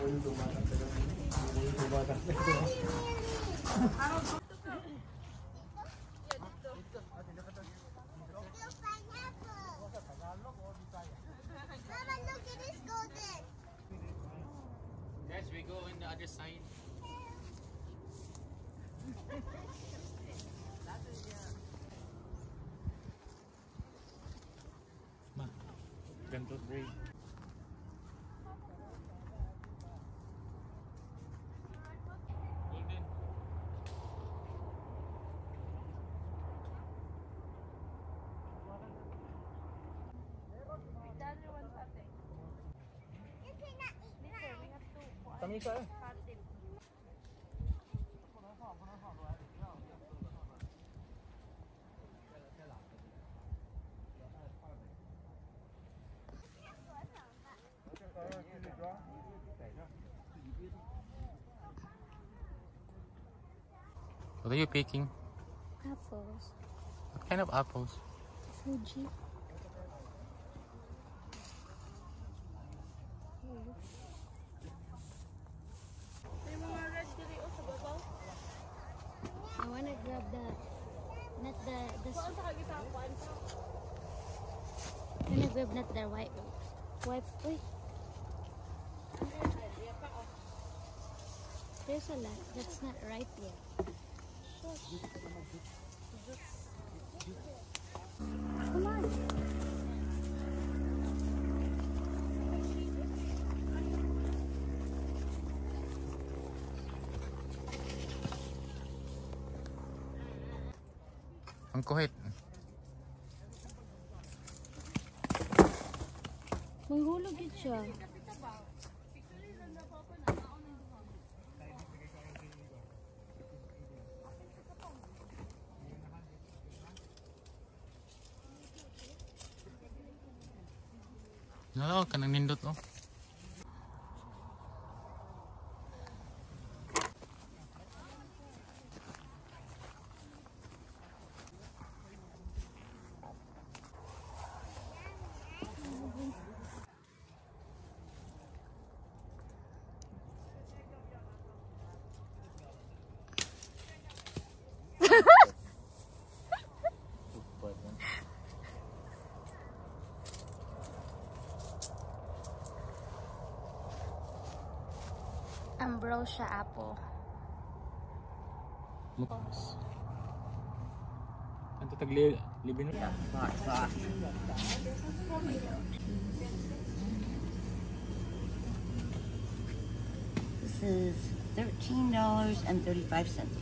Yes, we go in the other side. Ma, ganito break. Now. Kami sa What are you picking? Apples. What kind of apples? Fuji. Wanna the, not the, the. Grab not the white, white. Wait. There's a lot that's not ripe yet. Ang kuhit. Manghulog yun siya. No, kanang nindot oh. Ambrosia apple. Anto tagli libin This is thirteen dollars and thirty-five cents.